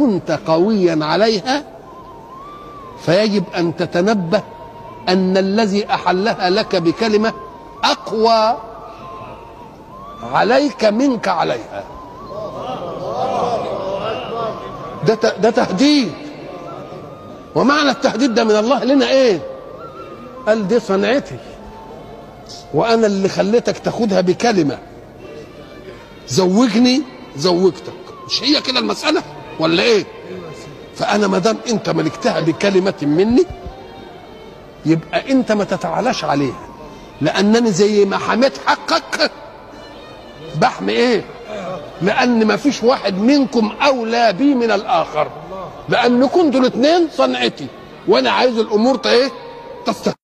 كنت قويا عليها فيجب أن تتنبه أن الذي أحلها لك بكلمة أقوى عليك منك عليها. ده ده تهديد. ومعنى التهديد ده من الله لنا إيه؟ قال دي صنعتي. وأنا اللي خليتك تاخدها بكلمة. زوجني زوجتك. مش هي كده المسألة؟ ولا إيه؟ فأنا ما دام أنت ملكتها بكلمة مني يبقى أنت ما تتعالاش عليها. لأنني زي ما حميت حقك بحمي إيه؟ لأن ما فيش واحد منكم أولى بي من الآخر. لأن كنتوا الاثنين صنعتي وأنا عايز الأمور إيه؟ تستقيم